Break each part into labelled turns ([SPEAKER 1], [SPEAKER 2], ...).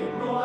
[SPEAKER 1] 신나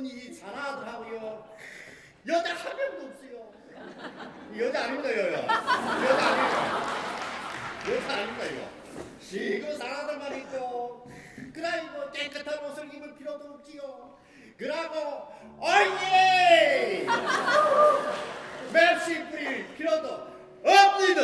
[SPEAKER 2] 시큼은 이 사나들하고요. 여자 한 명도 없어요. 여자 아닙니다, 여자. 여자 아닙니다. 여자 아닙니다, 이거. 지금 사람들만 있고 그라이 뭐 깨끗한 옷을 입을 필요도 없지요 그라고 어예 맵시 뿌릴 필요도 없니다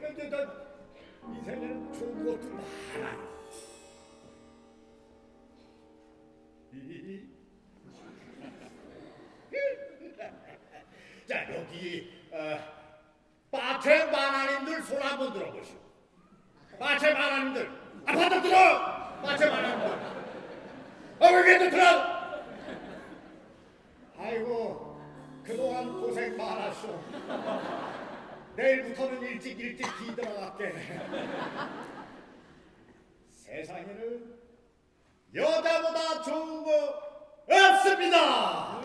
[SPEAKER 2] 근데 난 인생에는 좋은 것도 많아요 이- 자 여기 어, 빠체 마나님들 손 한번 들어보시오. 빠체 마나님들. 아파트 들어! 빠체 마나님들. 어머니도 들어? 아이고 그동안 고생 많았소 내일부터는 일찍 일찍 기 들어갈게. 세상에는 여자보다 좋은 거 없습니다